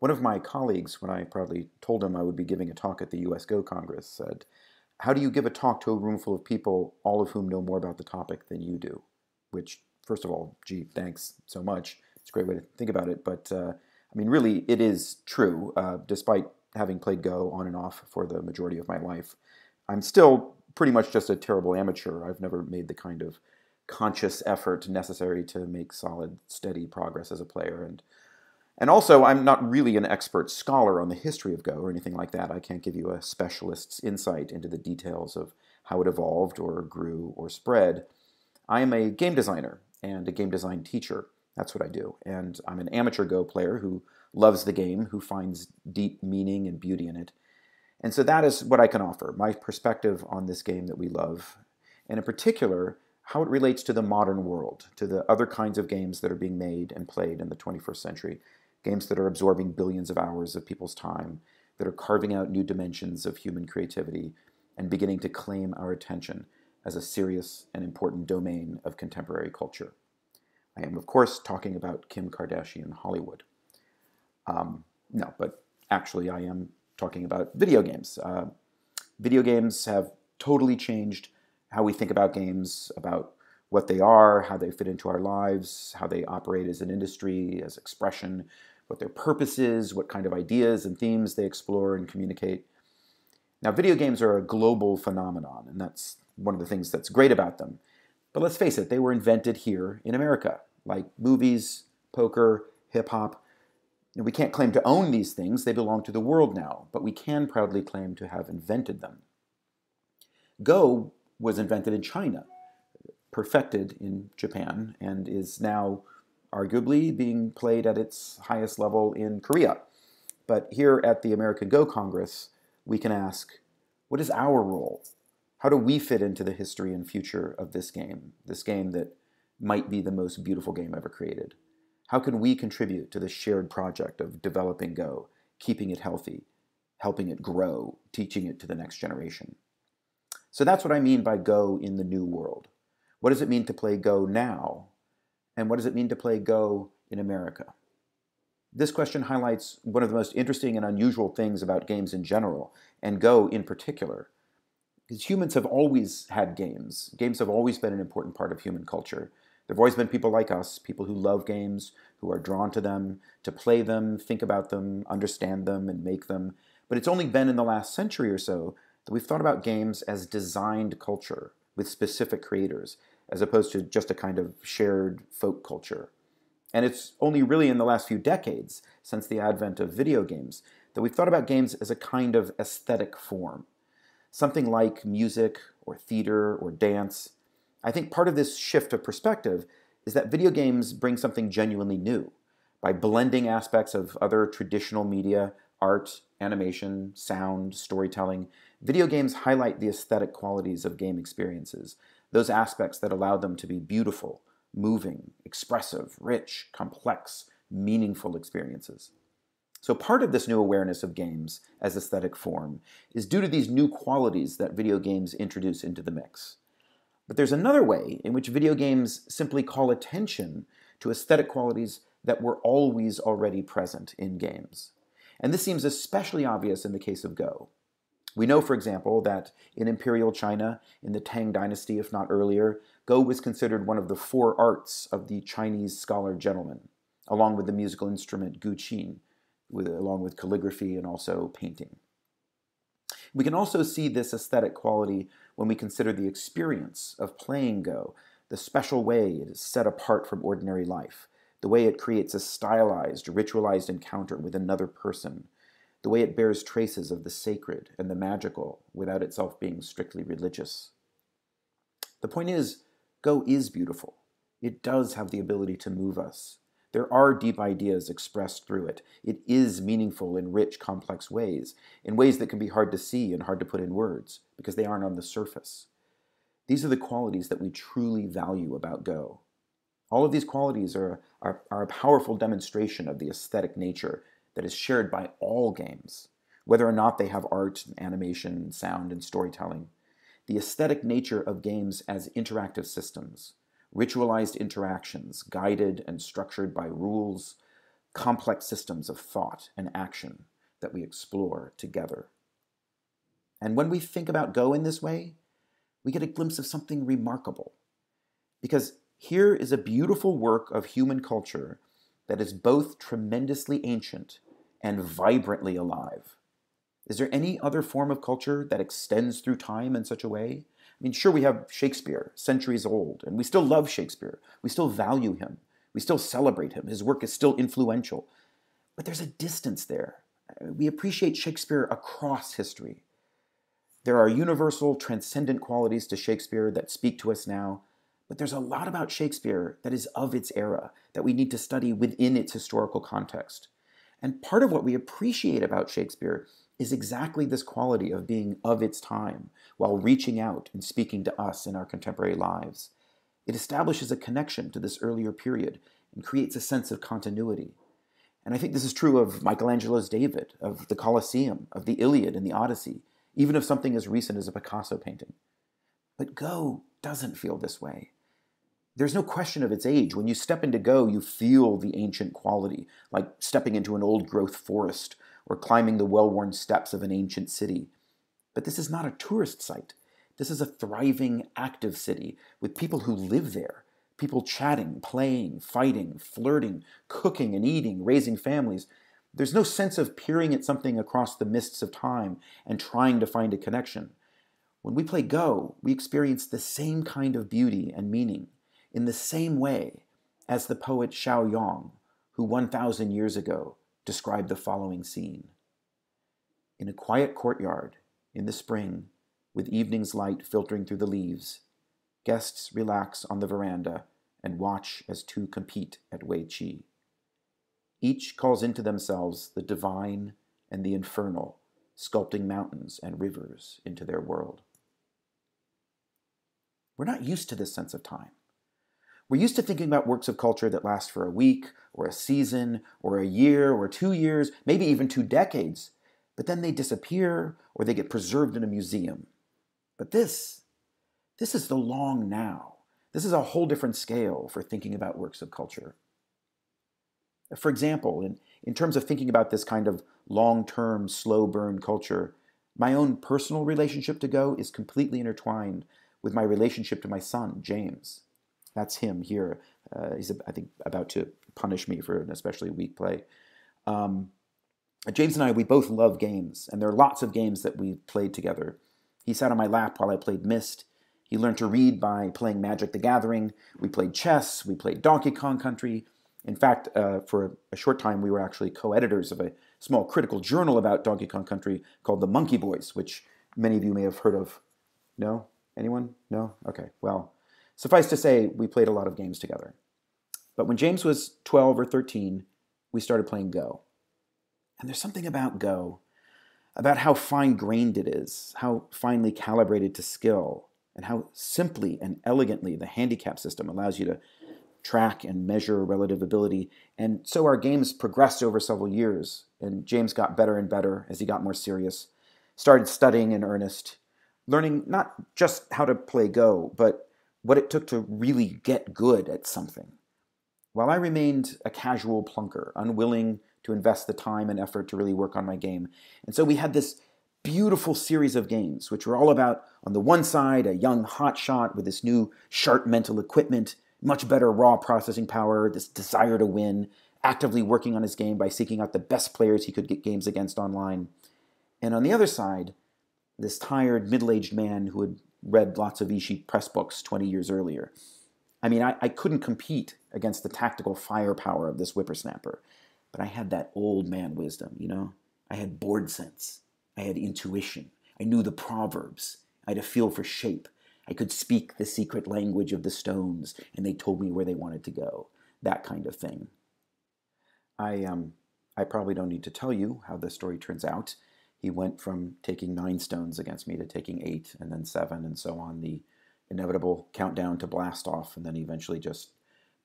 One of my colleagues, when I proudly told him I would be giving a talk at the US Go Congress, said, How do you give a talk to a room full of people, all of whom know more about the topic than you do? Which, first of all, gee, thanks so much. It's a great way to think about it. But uh, I mean, really, it is true. Uh, despite having played Go on and off for the majority of my life, I'm still pretty much just a terrible amateur. I've never made the kind of conscious effort necessary to make solid, steady progress as a player. And and also, I'm not really an expert scholar on the history of Go or anything like that. I can't give you a specialist's insight into the details of how it evolved or grew or spread. I am a game designer and a game design teacher. That's what I do. And I'm an amateur Go player who loves the game, who finds deep meaning and beauty in it. And so that is what I can offer my perspective on this game that we love, and in particular, how it relates to the modern world, to the other kinds of games that are being made and played in the 21st century, games that are absorbing billions of hours of people's time, that are carving out new dimensions of human creativity and beginning to claim our attention as a serious and important domain of contemporary culture. I am, of course, talking about Kim Kardashian Hollywood. Um, no, but actually, I am talking about video games. Uh, video games have totally changed how we think about games, about what they are, how they fit into our lives, how they operate as an industry, as expression, what their purpose is, what kind of ideas and themes they explore and communicate. Now, video games are a global phenomenon, and that's one of the things that's great about them. But let's face it, they were invented here in America, like movies, poker, hip hop. We can't claim to own these things, they belong to the world now, but we can proudly claim to have invented them. Go was invented in China perfected in Japan and is now arguably being played at its highest level in Korea. But here at the American Go Congress, we can ask what is our role? How do we fit into the history and future of this game, this game that might be the most beautiful game ever created? How can we contribute to the shared project of developing Go, keeping it healthy, helping it grow, teaching it to the next generation? So that's what I mean by Go in the new world. What does it mean to play Go now? And what does it mean to play Go in America? This question highlights one of the most interesting and unusual things about games in general, and Go in particular. Because humans have always had games. Games have always been an important part of human culture. There have always been people like us, people who love games, who are drawn to them, to play them, think about them, understand them, and make them. But it's only been in the last century or so that we've thought about games as designed culture with specific creators, as opposed to just a kind of shared folk culture. And it's only really in the last few decades, since the advent of video games, that we've thought about games as a kind of aesthetic form. Something like music or theater or dance. I think part of this shift of perspective is that video games bring something genuinely new by blending aspects of other traditional media, art, animation, sound, storytelling. Video games highlight the aesthetic qualities of game experiences, those aspects that allow them to be beautiful, moving, expressive, rich, complex, meaningful experiences. So, part of this new awareness of games as aesthetic form is due to these new qualities that video games introduce into the mix. But there's another way in which video games simply call attention to aesthetic qualities that were always already present in games. And this seems especially obvious in the case of Go. We know, for example, that in Imperial China, in the Tang Dynasty, if not earlier, Go was considered one of the four arts of the Chinese scholar gentleman, along with the musical instrument guqin, with, along with calligraphy and also painting. We can also see this aesthetic quality when we consider the experience of playing Go, the special way it is set apart from ordinary life, the way it creates a stylized, ritualized encounter with another person, the way it bears traces of the sacred and the magical without itself being strictly religious. The point is, Go is beautiful. It does have the ability to move us. There are deep ideas expressed through it. It is meaningful in rich, complex ways, in ways that can be hard to see and hard to put in words, because they aren't on the surface. These are the qualities that we truly value about Go. All of these qualities are, are, are a powerful demonstration of the aesthetic nature that is shared by all games, whether or not they have art, animation, sound, and storytelling. The aesthetic nature of games as interactive systems, ritualized interactions guided and structured by rules, complex systems of thought and action that we explore together. And when we think about Go in this way, we get a glimpse of something remarkable. Because here is a beautiful work of human culture that is both tremendously ancient and vibrantly alive. Is there any other form of culture that extends through time in such a way? I mean, sure, we have Shakespeare, centuries old, and we still love Shakespeare. We still value him. We still celebrate him. His work is still influential. But there's a distance there. We appreciate Shakespeare across history. There are universal, transcendent qualities to Shakespeare that speak to us now, but there's a lot about Shakespeare that is of its era that we need to study within its historical context. And part of what we appreciate about Shakespeare is exactly this quality of being of its time while reaching out and speaking to us in our contemporary lives. It establishes a connection to this earlier period and creates a sense of continuity. And I think this is true of Michelangelo's David, of the Colosseum, of the Iliad and the Odyssey, even of something as recent as a Picasso painting. But Go doesn't feel this way. There's no question of its age. When you step into Go, you feel the ancient quality, like stepping into an old growth forest or climbing the well worn steps of an ancient city. But this is not a tourist site. This is a thriving, active city with people who live there people chatting, playing, fighting, flirting, cooking and eating, raising families. There's no sense of peering at something across the mists of time and trying to find a connection. When we play Go, we experience the same kind of beauty and meaning in the same way as the poet Shao Yang, who 1,000 years ago described the following scene. In a quiet courtyard in the spring, with evening's light filtering through the leaves, Guests relax on the veranda and watch as two compete at Wei Qi. Each calls into themselves the divine and the infernal, sculpting mountains and rivers into their world. We're not used to this sense of time. We're used to thinking about works of culture that last for a week, or a season, or a year, or two years, maybe even two decades, but then they disappear or they get preserved in a museum. But this, this is the long now. This is a whole different scale for thinking about works of culture. For example, in, in terms of thinking about this kind of long term, slow burn culture, my own personal relationship to Go is completely intertwined with my relationship to my son, James. That's him here. Uh, he's, I think, about to punish me for an especially weak play. Um, James and I, we both love games, and there are lots of games that we've played together. He sat on my lap while I played Myst. He learned to read by playing Magic the Gathering. We played chess. We played Donkey Kong Country. In fact, uh, for a short time, we were actually co editors of a small critical journal about Donkey Kong Country called The Monkey Boys, which many of you may have heard of. No? Anyone? No? Okay. Well, suffice to say, we played a lot of games together. But when James was 12 or 13, we started playing Go. And there's something about Go, about how fine grained it is, how finely calibrated to skill, and how simply and elegantly the handicap system allows you to track and measure relative ability. And so our games progressed over several years, and James got better and better as he got more serious, started studying in earnest, learning not just how to play Go, but what it took to really get good at something. While I remained a casual plunker, unwilling to invest the time and effort to really work on my game. And so we had this beautiful series of games, which were all about, on the one side, a young hotshot with this new sharp mental equipment, much better raw processing power, this desire to win, actively working on his game by seeking out the best players he could get games against online. And on the other side, this tired middle aged man who had read lots of Ishi press books 20 years earlier. I mean, I, I couldn't compete against the tactical firepower of this whippersnapper, but I had that old man wisdom, you know? I had board sense. I had intuition. I knew the proverbs. I had a feel for shape. I could speak the secret language of the stones, and they told me where they wanted to go. That kind of thing. I um, I probably don't need to tell you how the story turns out. He went from taking nine stones against me to taking eight, and then seven, and so on. The inevitable countdown to blast off, and then he eventually just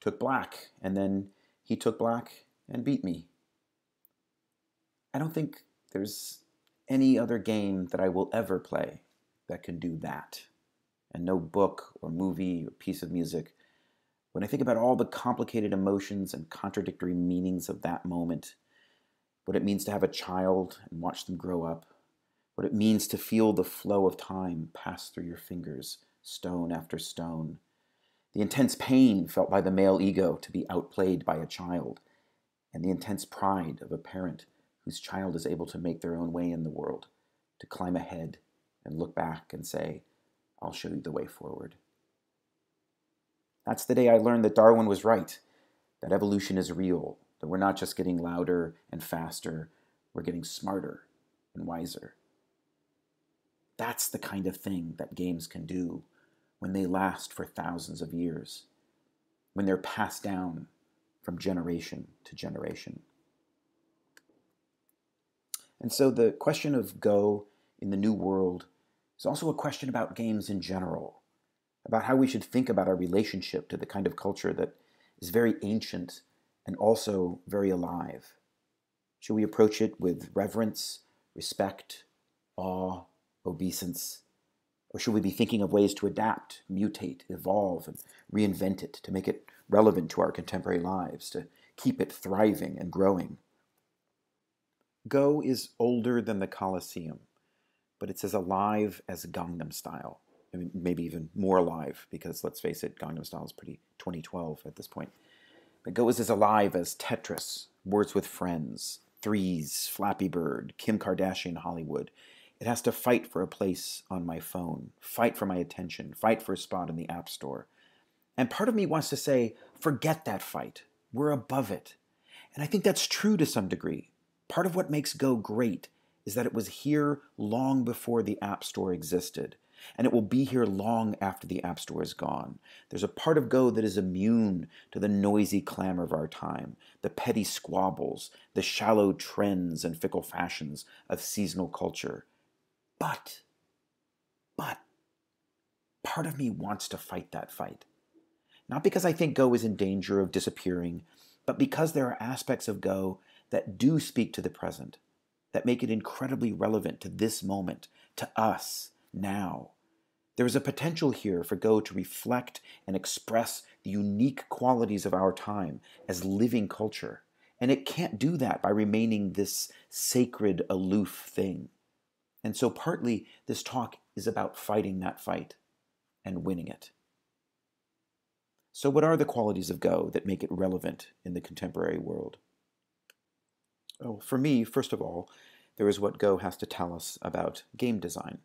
took black, and then he took black and beat me. I don't think there's any other game that I will ever play that can do that. And no book or movie or piece of music When I think about all the complicated emotions and contradictory meanings of that moment, what it means to have a child and watch them grow up, what it means to feel the flow of time pass through your fingers, stone after stone, the intense pain felt by the male ego to be outplayed by a child, and the intense pride of a parent whose child is able to make their own way in the world, to climb ahead and look back and say, I'll show you the way forward. That's the day I learned that Darwin was right, that evolution is real, that we're not just getting louder and faster, we're getting smarter and wiser. That's the kind of thing that games can do when they last for thousands of years, when they're passed down from generation to generation. And so the question of Go in the New World is also a question about games in general, about how we should think about our relationship to the kind of culture that is very ancient and also very alive. Should we approach it with reverence, respect, awe, obeisance? Or should we be thinking of ways to adapt, mutate, evolve, and reinvent it to make it relevant to our contemporary lives, to keep it thriving and growing? Go is older than the Colosseum, but it's as alive as Gangnam Style. I mean, maybe even more alive, because let's face it, Gangnam Style is pretty 2012 at this point. But Go is as alive as Tetris, Words with Friends, Threes, Flappy Bird, Kim Kardashian Hollywood. It has to fight for a place on my phone, fight for my attention, fight for a spot in the App Store. And part of me wants to say, forget that fight. We're above it. And I think that's true to some degree. Part of what makes Go great is that it was here long before the App Store existed and it will be here long after the App Store is gone. There's a part of Go that is immune to the noisy clamor of our time, the petty squabbles, the shallow trends and fickle fashions of seasonal culture. But, but, part of me wants to fight that fight. Not because I think Go is in danger of disappearing, but because there are aspects of Go that do speak to the present, that make it incredibly relevant to this moment, to us, now. There is a potential here for Go to reflect and express the unique qualities of our time as living culture. And it can't do that by remaining this sacred, aloof thing. And so, partly, this talk is about fighting that fight and winning it. So, what are the qualities of Go that make it relevant in the contemporary world? Well, for me, first of all, there is what Go has to tell us about game design.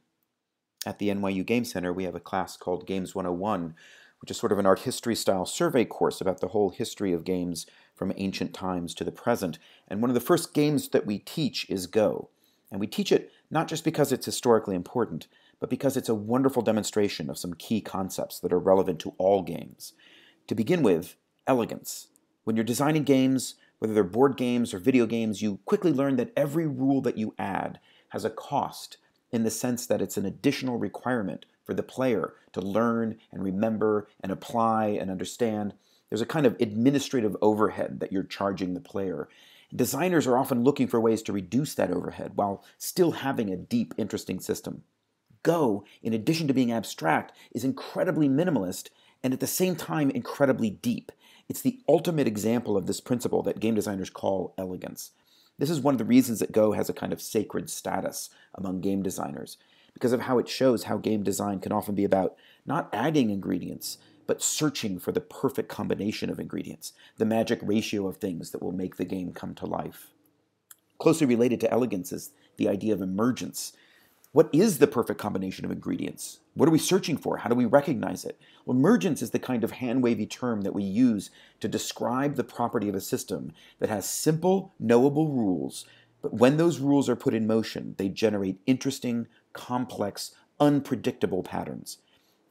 At the NYU Game Center, we have a class called Games 101, which is sort of an art history style survey course about the whole history of games from ancient times to the present. And one of the first games that we teach is Go. And we teach it not just because it's historically important, but because it's a wonderful demonstration of some key concepts that are relevant to all games. To begin with, elegance. When you're designing games, whether they're board games or video games, you quickly learn that every rule that you add has a cost in the sense that it's an additional requirement for the player to learn and remember and apply and understand. There's a kind of administrative overhead that you're charging the player. Designers are often looking for ways to reduce that overhead while still having a deep, interesting system. Go, in addition to being abstract, is incredibly minimalist and at the same time incredibly deep. It's the ultimate example of this principle that game designers call elegance. This is one of the reasons that Go has a kind of sacred status among game designers, because of how it shows how game design can often be about not adding ingredients, but searching for the perfect combination of ingredients, the magic ratio of things that will make the game come to life. Closely related to elegance is the idea of emergence, what is the perfect combination of ingredients? What are we searching for? How do we recognize it? Well, emergence is the kind of hand wavy term that we use to describe the property of a system that has simple, knowable rules, but when those rules are put in motion, they generate interesting, complex, unpredictable patterns.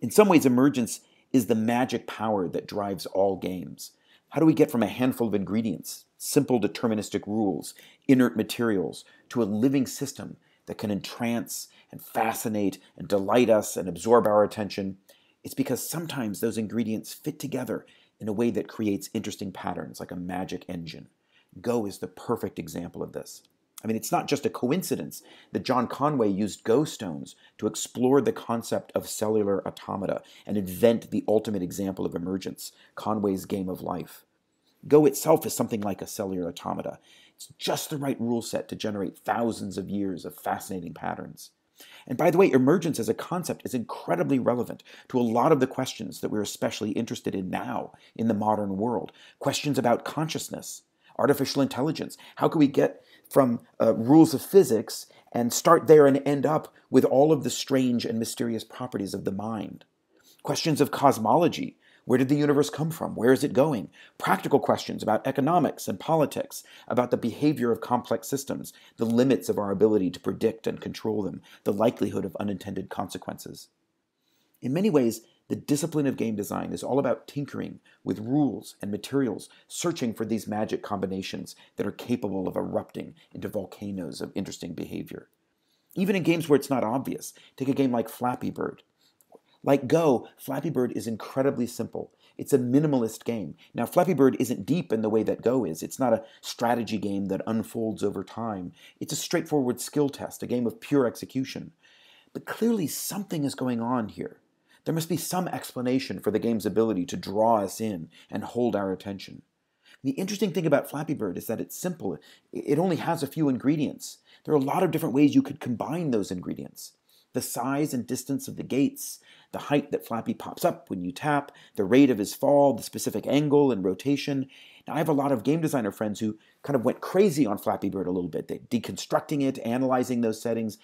In some ways, emergence is the magic power that drives all games. How do we get from a handful of ingredients, simple deterministic rules, inert materials, to a living system that can entrance and fascinate and delight us and absorb our attention, it's because sometimes those ingredients fit together in a way that creates interesting patterns like a magic engine. Go is the perfect example of this. I mean, it's not just a coincidence that John Conway used Go stones to explore the concept of cellular automata and invent the ultimate example of emergence, Conway's game of life. Go itself is something like a cellular automata. It's just the right rule set to generate thousands of years of fascinating patterns. And by the way, emergence as a concept is incredibly relevant to a lot of the questions that we're especially interested in now in the modern world. Questions about consciousness, artificial intelligence. How can we get from uh, rules of physics and start there and end up with all of the strange and mysterious properties of the mind? Questions of cosmology. Where did the universe come from? Where is it going? Practical questions about economics and politics, about the behavior of complex systems, the limits of our ability to predict and control them, the likelihood of unintended consequences. In many ways, the discipline of game design is all about tinkering with rules and materials, searching for these magic combinations that are capable of erupting into volcanoes of interesting behavior. Even in games where it's not obvious, take a game like Flappy Bird. Like Go, Flappy Bird is incredibly simple. It's a minimalist game. Now, Flappy Bird isn't deep in the way that Go is. It's not a strategy game that unfolds over time. It's a straightforward skill test, a game of pure execution. But clearly, something is going on here. There must be some explanation for the game's ability to draw us in and hold our attention. The interesting thing about Flappy Bird is that it's simple. It only has a few ingredients. There are a lot of different ways you could combine those ingredients. The size and distance of the gates, the height that Flappy pops up when you tap, the rate of his fall, the specific angle and rotation. Now, I have a lot of game designer friends who kind of went crazy on Flappy Bird a little bit, they deconstructing it, analyzing those settings.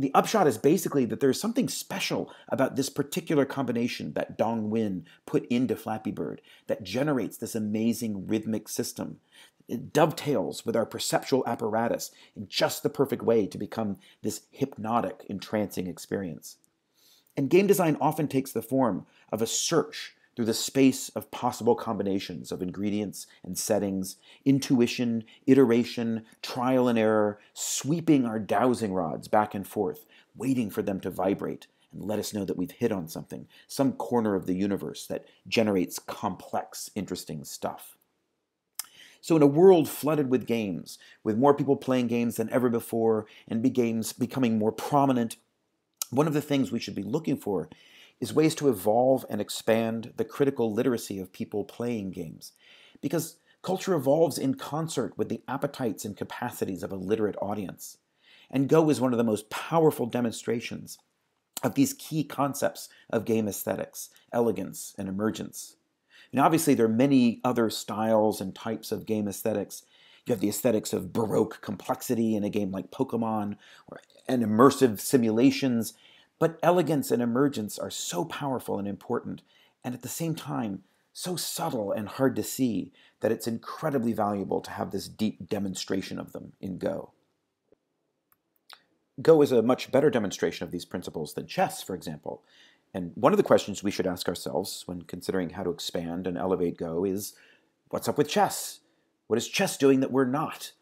The upshot is basically that there's something special about this particular combination that Dong Nguyen put into Flappy Bird that generates this amazing rhythmic system. It dovetails with our perceptual apparatus in just the perfect way to become this hypnotic, entrancing experience. And game design often takes the form of a search through the space of possible combinations of ingredients and settings, intuition, iteration, trial and error, sweeping our dowsing rods back and forth, waiting for them to vibrate and let us know that we've hit on something, some corner of the universe that generates complex, interesting stuff. So, in a world flooded with games, with more people playing games than ever before, and games becoming more prominent one of the things we should be looking for is ways to evolve and expand the critical literacy of people playing games. Because culture evolves in concert with the appetites and capacities of a literate audience. And Go is one of the most powerful demonstrations of these key concepts of game aesthetics, elegance, and emergence. And obviously, there are many other styles and types of game aesthetics. You have the aesthetics of Baroque complexity in a game like Pokemon, or and immersive simulations, but elegance and emergence are so powerful and important, and at the same time, so subtle and hard to see that it's incredibly valuable to have this deep demonstration of them in Go. Go is a much better demonstration of these principles than chess, for example. And one of the questions we should ask ourselves when considering how to expand and elevate Go is what's up with chess? What is chess doing that we're not?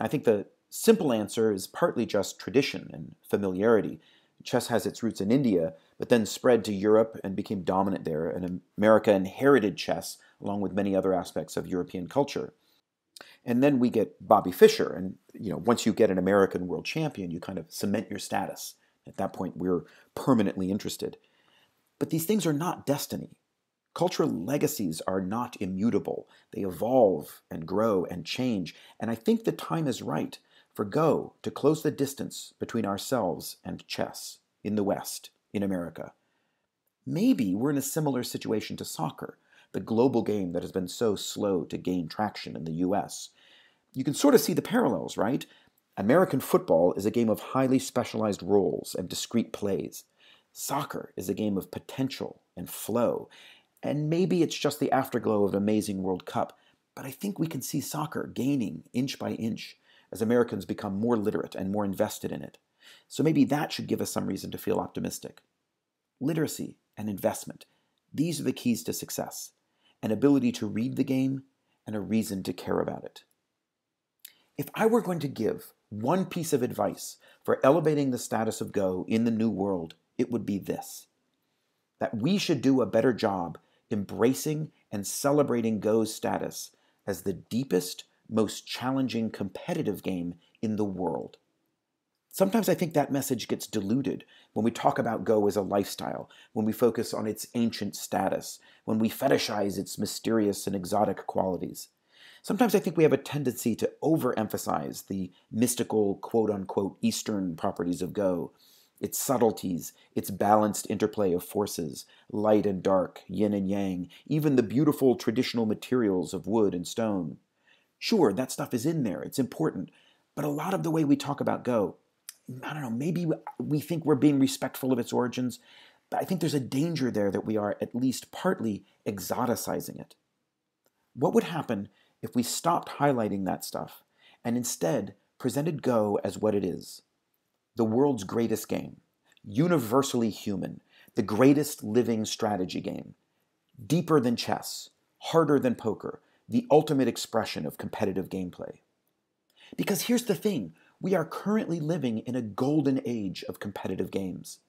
I think the simple answer is partly just tradition and familiarity. Chess has its roots in India, but then spread to Europe and became dominant there, and America inherited chess along with many other aspects of European culture. And then we get Bobby Fischer, and you know, once you get an American world champion, you kind of cement your status. At that point, we're permanently interested. But these things are not destiny. Cultural legacies are not immutable. They evolve and grow and change. And I think the time is right for Go to close the distance between ourselves and chess in the West, in America. Maybe we're in a similar situation to soccer, the global game that has been so slow to gain traction in the US. You can sort of see the parallels, right? American football is a game of highly specialized roles and discrete plays. Soccer is a game of potential and flow. And maybe it's just the afterglow of an amazing World Cup, but I think we can see soccer gaining inch by inch as Americans become more literate and more invested in it. So maybe that should give us some reason to feel optimistic. Literacy and investment, these are the keys to success an ability to read the game and a reason to care about it. If I were going to give one piece of advice for elevating the status of Go in the new world, it would be this that we should do a better job embracing and celebrating Go's status as the deepest, most challenging competitive game in the world. Sometimes I think that message gets diluted when we talk about Go as a lifestyle, when we focus on its ancient status, when we fetishize its mysterious and exotic qualities. Sometimes I think we have a tendency to overemphasize the mystical, quote unquote, Eastern properties of Go, its subtleties, its balanced interplay of forces, light and dark, yin and yang, even the beautiful traditional materials of wood and stone. Sure, that stuff is in there, it's important, but a lot of the way we talk about Go I don't know, maybe we think we're being respectful of its origins, but I think there's a danger there that we are at least partly exoticizing it. What would happen if we stopped highlighting that stuff and instead presented Go as what it is the world's greatest game, universally human, the greatest living strategy game, deeper than chess, harder than poker, the ultimate expression of competitive gameplay? Because here's the thing we are currently living in a golden age of competitive games.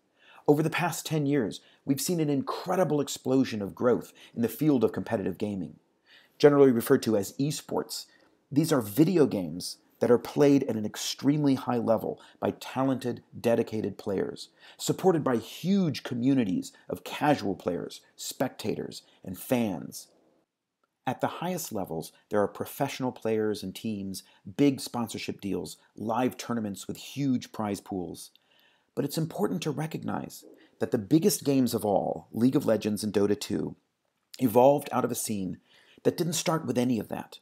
Over the past 10 years, we've seen an incredible explosion of growth in the field of competitive gaming. Generally referred to as esports, these are video games that are played at an extremely high level by talented, dedicated players, supported by huge communities of casual players, spectators, and fans. At the highest levels, there are professional players and teams, big sponsorship deals, live tournaments with huge prize pools. But it's important to recognize that the biggest games of all, League of Legends and Dota 2, evolved out of a scene that didn't start with any of that.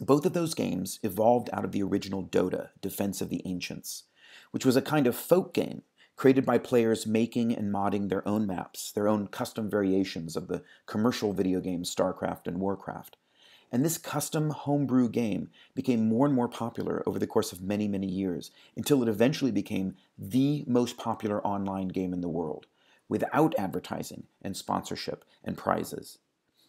Both of those games evolved out of the original Dota, Defense of the Ancients, which was a kind of folk game created by players making and modding their own maps, their own custom variations of the commercial video games StarCraft and Warcraft. And this custom homebrew game became more and more popular over the course of many, many years, until it eventually became the most popular online game in the world, without advertising and sponsorship and prizes.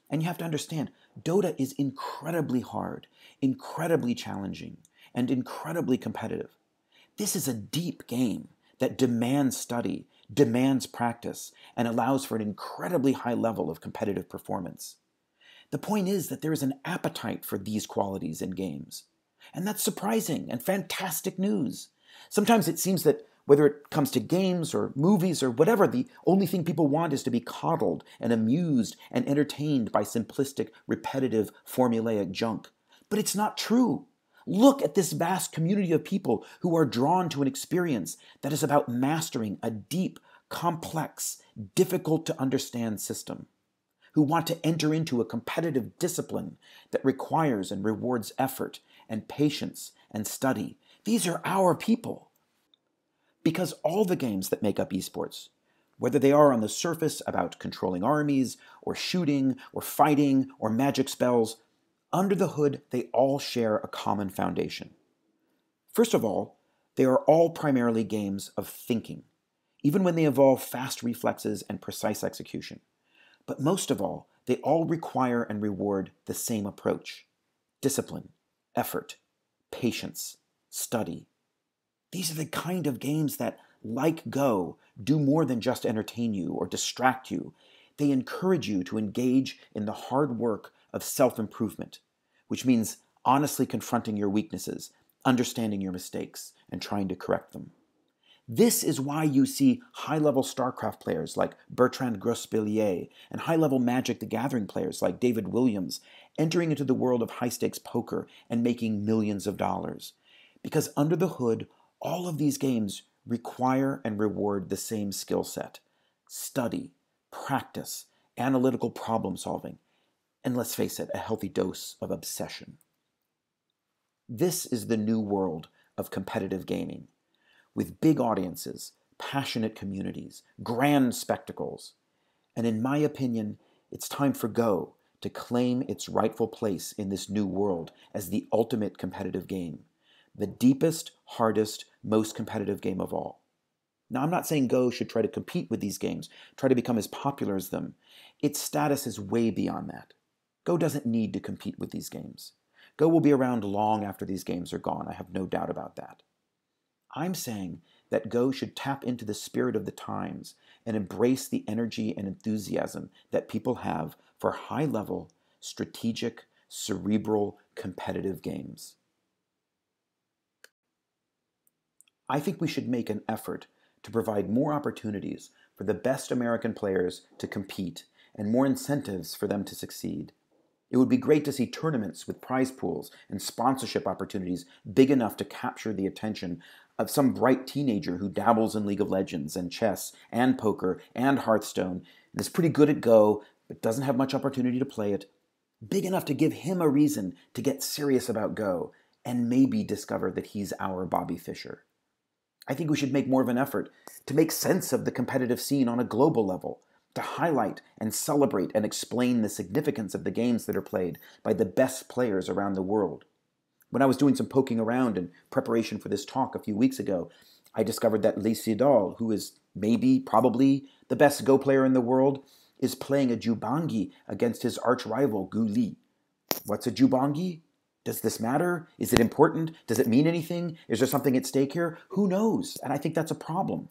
And you have to understand, Dota is incredibly hard, incredibly challenging, and incredibly competitive. This is a deep game that demands study, demands practice, and allows for an incredibly high level of competitive performance. The point is that there is an appetite for these qualities in games. And that's surprising and fantastic news. Sometimes it seems that whether it comes to games or movies or whatever, the only thing people want is to be coddled and amused and entertained by simplistic, repetitive, formulaic junk. But it's not true. Look at this vast community of people who are drawn to an experience that is about mastering a deep, complex, difficult to understand system, who want to enter into a competitive discipline that requires and rewards effort and patience and study. These are our people. Because all the games that make up esports, whether they are on the surface about controlling armies, or shooting, or fighting, or magic spells, under the hood, they all share a common foundation. First of all, they are all primarily games of thinking, even when they involve fast reflexes and precise execution. But most of all, they all require and reward the same approach discipline, effort, patience, study. These are the kind of games that, like Go, do more than just entertain you or distract you. They encourage you to engage in the hard work of self improvement, which means honestly confronting your weaknesses, understanding your mistakes, and trying to correct them. This is why you see high level StarCraft players like Bertrand Grospillier and high level Magic the Gathering players like David Williams entering into the world of high stakes poker and making millions of dollars. Because under the hood, all of these games require and reward the same skill set study, practice, analytical problem solving, and let's face it, a healthy dose of obsession. This is the new world of competitive gaming, with big audiences, passionate communities, grand spectacles. And in my opinion, it's time for Go to claim its rightful place in this new world as the ultimate competitive game, the deepest, hardest, most competitive game of all. Now, I'm not saying Go should try to compete with these games, try to become as popular as them. Its status is way beyond that. Go doesn't need to compete with these games. Go will be around long after these games are gone. I have no doubt about that. I'm saying that Go should tap into the spirit of the times and embrace the energy and enthusiasm that people have for high level, strategic, cerebral, competitive games. I think we should make an effort to provide more opportunities for the best American players to compete and more incentives for them to succeed. It would be great to see tournaments with prize pools and sponsorship opportunities big enough to capture the attention of some bright teenager who dabbles in League of Legends and chess and poker and Hearthstone and is pretty good at Go but doesn't have much opportunity to play it. Big enough to give him a reason to get serious about Go and maybe discover that he's our Bobby Fischer. I think we should make more of an effort to make sense of the competitive scene on a global level, to highlight and celebrate and explain the significance of the games that are played by the best players around the world. When I was doing some poking around in preparation for this talk a few weeks ago, I discovered that Lee Sedol, who is maybe, probably, the best Go player in the world, is playing a Jubango against his arch rival, Gu Li. What's a Jubango? Does this matter? Is it important? Does it mean anything? Is there something at stake here? Who knows? And I think that's a problem.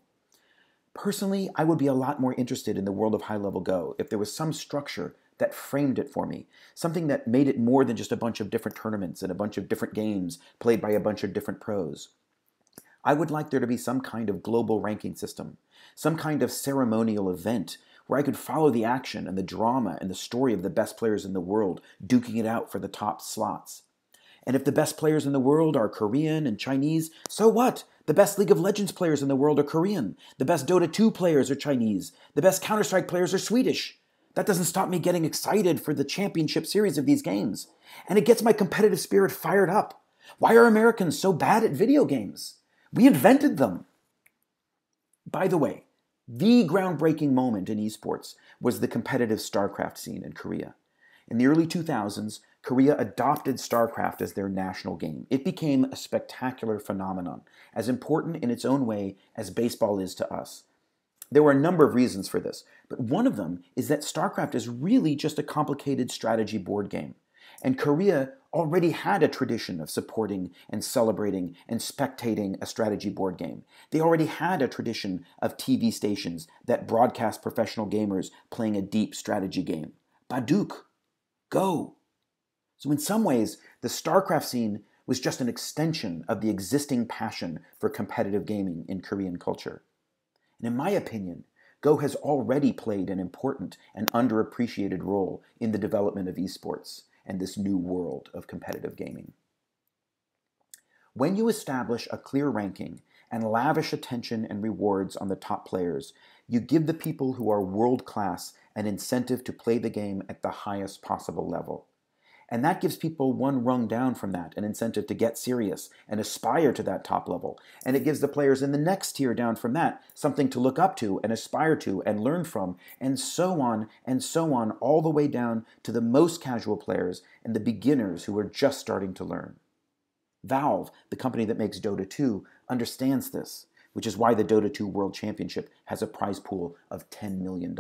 Personally, I would be a lot more interested in the world of high level Go if there was some structure that framed it for me, something that made it more than just a bunch of different tournaments and a bunch of different games played by a bunch of different pros. I would like there to be some kind of global ranking system, some kind of ceremonial event where I could follow the action and the drama and the story of the best players in the world duking it out for the top slots. And if the best players in the world are Korean and Chinese, so what? The best League of Legends players in the world are Korean. The best Dota 2 players are Chinese. The best Counter Strike players are Swedish. That doesn't stop me getting excited for the championship series of these games. And it gets my competitive spirit fired up. Why are Americans so bad at video games? We invented them. By the way, the groundbreaking moment in esports was the competitive StarCraft scene in Korea. In the early 2000s, Korea adopted StarCraft as their national game. It became a spectacular phenomenon, as important in its own way as baseball is to us. There were a number of reasons for this, but one of them is that StarCraft is really just a complicated strategy board game. And Korea already had a tradition of supporting and celebrating and spectating a strategy board game. They already had a tradition of TV stations that broadcast professional gamers playing a deep strategy game. Baduk, Go, so, in some ways, the StarCraft scene was just an extension of the existing passion for competitive gaming in Korean culture. And in my opinion, Go has already played an important and underappreciated role in the development of esports and this new world of competitive gaming. When you establish a clear ranking and lavish attention and rewards on the top players, you give the people who are world class an incentive to play the game at the highest possible level. And that gives people one rung down from that, an incentive to get serious and aspire to that top level. And it gives the players in the next tier down from that something to look up to and aspire to and learn from, and so on and so on, all the way down to the most casual players and the beginners who are just starting to learn. Valve, the company that makes Dota 2, understands this, which is why the Dota 2 World Championship has a prize pool of $10 million.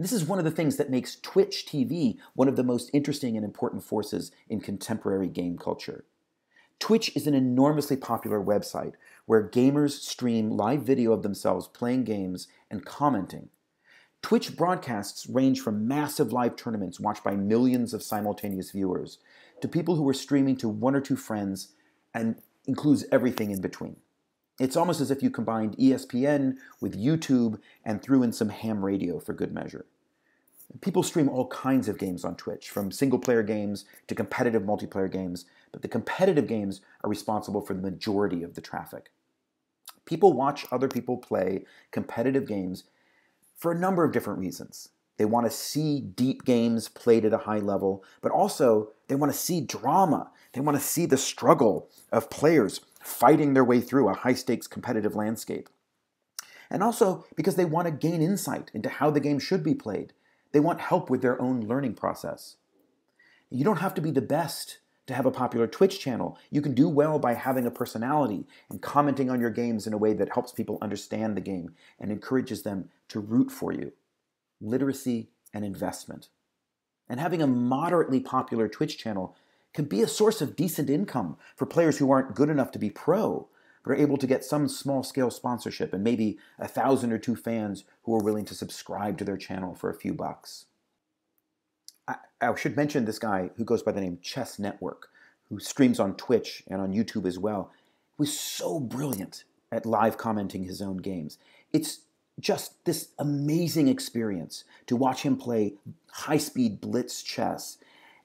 This is one of the things that makes Twitch TV one of the most interesting and important forces in contemporary game culture. Twitch is an enormously popular website where gamers stream live video of themselves playing games and commenting. Twitch broadcasts range from massive live tournaments watched by millions of simultaneous viewers to people who are streaming to one or two friends and includes everything in between. It's almost as if you combined ESPN with YouTube and threw in some ham radio for good measure. People stream all kinds of games on Twitch, from single player games to competitive multiplayer games, but the competitive games are responsible for the majority of the traffic. People watch other people play competitive games for a number of different reasons. They want to see deep games played at a high level, but also they want to see drama. They want to see the struggle of players fighting their way through a high stakes competitive landscape. And also because they want to gain insight into how the game should be played. They want help with their own learning process. You don't have to be the best to have a popular Twitch channel. You can do well by having a personality and commenting on your games in a way that helps people understand the game and encourages them to root for you. Literacy and investment. And having a moderately popular Twitch channel can be a source of decent income for players who aren't good enough to be pro, but are able to get some small scale sponsorship and maybe a thousand or two fans who are willing to subscribe to their channel for a few bucks. I, I should mention this guy who goes by the name Chess Network, who streams on Twitch and on YouTube as well, was so brilliant at live commenting his own games. It's just this amazing experience to watch him play high speed blitz chess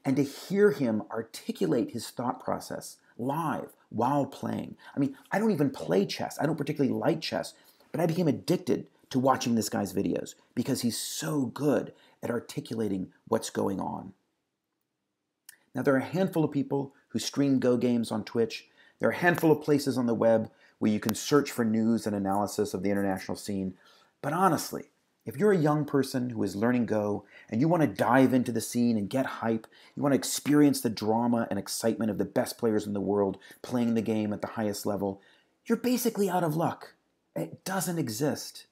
and to hear him articulate his thought process live while playing. I mean, I don't even play chess, I don't particularly like chess, but I became addicted to watching this guy's videos because he's so good at articulating what's going on. Now, there are a handful of people who stream Go games on Twitch. There are a handful of places on the web where you can search for news and analysis of the international scene. But honestly, if you're a young person who is learning Go and you want to dive into the scene and get hype, you want to experience the drama and excitement of the best players in the world playing the game at the highest level, you're basically out of luck. It doesn't exist.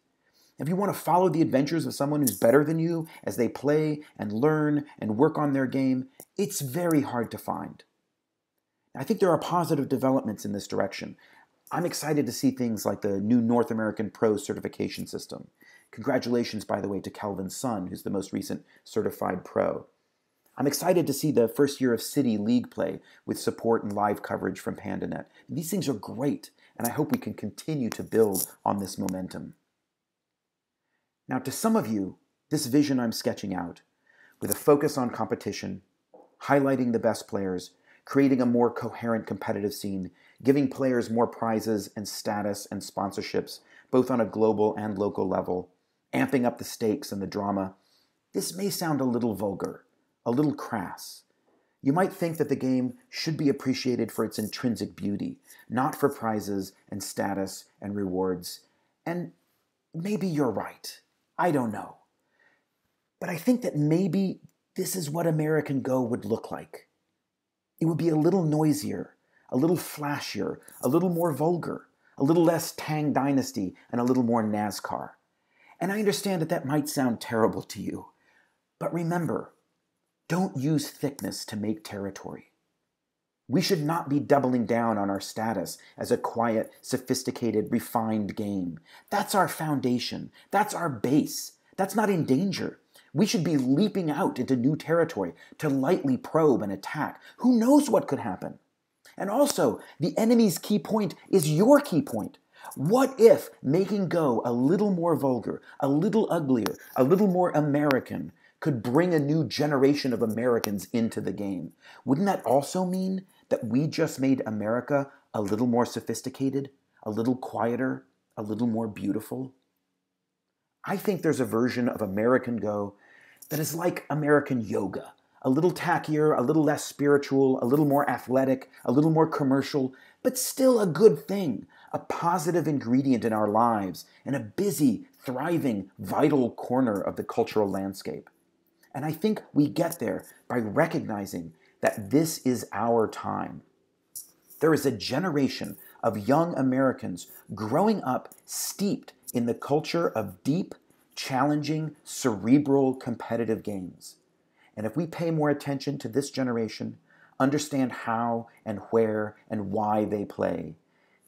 If you want to follow the adventures of someone who's better than you as they play and learn and work on their game, it's very hard to find. I think there are positive developments in this direction. I'm excited to see things like the new North American Pro certification system. Congratulations, by the way, to Calvin Sun, who's the most recent certified pro. I'm excited to see the first year of City League play with support and live coverage from PandaNet. These things are great, and I hope we can continue to build on this momentum. Now, to some of you, this vision I'm sketching out, with a focus on competition, highlighting the best players, creating a more coherent competitive scene, giving players more prizes and status and sponsorships, both on a global and local level, amping up the stakes and the drama, this may sound a little vulgar, a little crass. You might think that the game should be appreciated for its intrinsic beauty, not for prizes and status and rewards. And maybe you're right. I don't know. But I think that maybe this is what American Go would look like. It would be a little noisier, a little flashier, a little more vulgar, a little less Tang Dynasty, and a little more NASCAR. And I understand that that might sound terrible to you. But remember, don't use thickness to make territory. We should not be doubling down on our status as a quiet, sophisticated, refined game. That's our foundation. That's our base. That's not in danger. We should be leaping out into new territory to lightly probe and attack. Who knows what could happen? And also, the enemy's key point is your key point. What if making Go a little more vulgar, a little uglier, a little more American could bring a new generation of Americans into the game? Wouldn't that also mean that we just made America a little more sophisticated, a little quieter, a little more beautiful? I think there's a version of American Go that is like American yoga a little tackier, a little less spiritual, a little more athletic, a little more commercial, but still a good thing, a positive ingredient in our lives, and a busy, thriving, vital corner of the cultural landscape. And I think we get there by recognizing that this is our time. There is a generation of young Americans growing up steeped in the culture of deep, challenging, cerebral, competitive games. And if we pay more attention to this generation, understand how and where and why they play,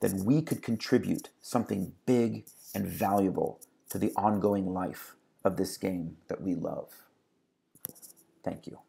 then we could contribute something big and valuable to the ongoing life of this game that we love. Thank you.